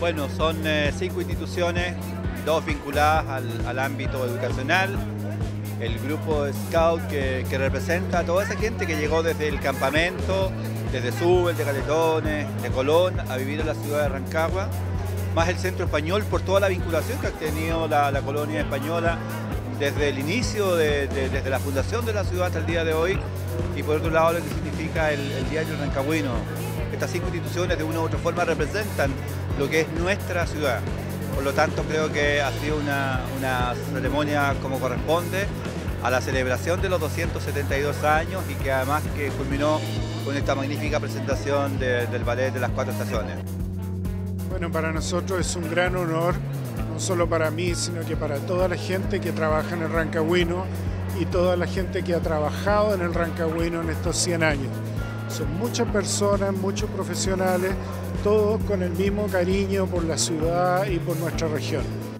Bueno, son eh, cinco instituciones, dos vinculadas al, ámbito educacional, el grupo Scout que, representa a toda esa gente que llegó desde el campamento, desde Subel, de Caletones, de Colón, a vivir en la ciudad de Rancagua, más el centro español por toda la vinculación que ha tenido la, colonia española desde el inicio, desde la fundación de la ciudad hasta el día de hoy, y por otro lado lo que significa el, el diario rancagüino. Estas cinco instituciones de una u otra forma representan lo que es nuestra ciudad. Por lo tanto, creo que ha sido una, ceremonia como corresponde a la celebración de los 272 años y que además que culminó con esta magnífica presentación del ballet de las cuatro estaciones. Bueno, para nosotros es un gran honor, no solo para mí, sino que para toda la gente que trabaja en el Rancagüino y toda la gente que ha trabajado en el Rancagüino en estos 100 años. Son muchas personas, muchos profesionales, todos con el mismo cariño por la ciudad y por nuestra región.